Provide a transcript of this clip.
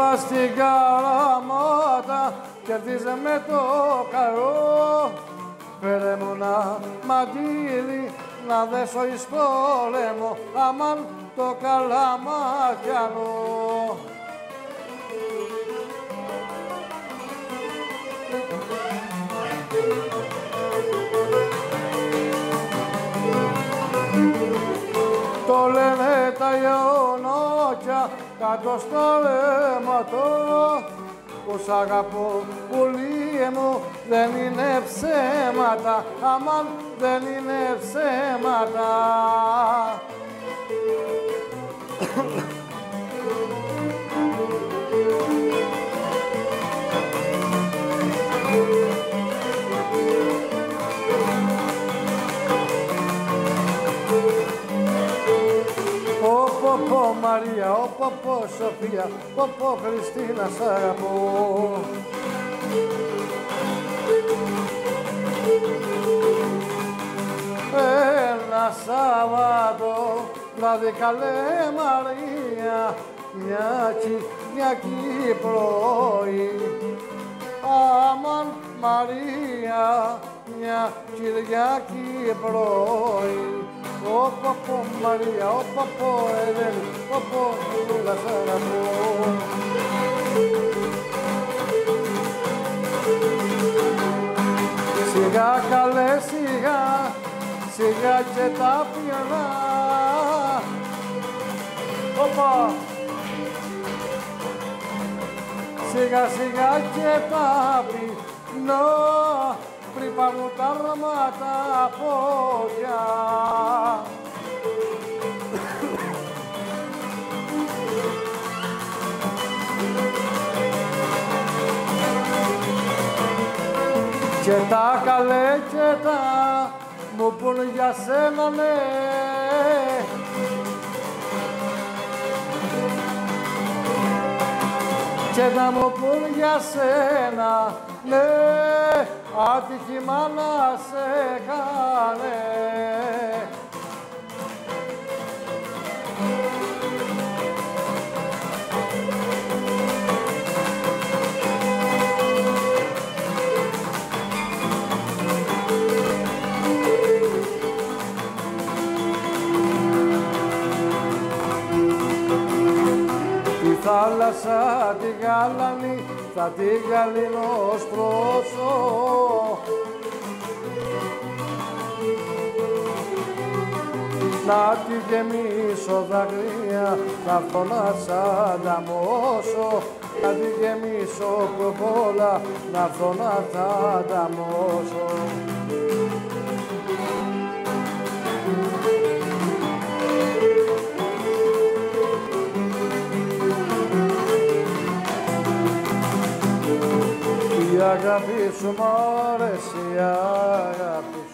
Πας στην καραμάτα κερδίζε με το καρό Φέρε μου να μαντήλι να δέσω εις πόλεμο αμάν το καλαμάτιανο. Το λένε τα γεωνόκια κάτω στο λαιματό που σ' αγαπώ πολύ μου δεν είναι ψέματα, αμάν δεν είναι ψέματα. Πω πω Μαρία, ο πω πω Σοφία, πω πω Χριστίνα σ' αγαπώ. Ένα Σάββατο βράδυ καλέ Μαρία, μια Κυριακή πρωί. Αμάν Μαρία, μια Κυριακή πρωί. Ω παππού Μαρία, ω παππού Ελένη, παππού Λούλα σ' αγαπώ. Σιγά καλέ σιγά, σιγά και τα πιανά. Όπα! Σιγά σιγά και τα πινώ, πριν πάρουν τα ρώματα πόδια. Και τα καλέ και τα μου πουν για σένα ναι. Και να μου πουν για σένα ναι, άτυχημα να σε κάνε. Θάλασσα τη γάλανη θα τη γαλινό στρώσω να τη γεμίσω δακρύα, να έρθω να σ' ανταμώσω να τη γεμίσω προπόλα, να έρθω να τα ανταμώσω. Αγάπη σου μ' άρεσε η αγάπη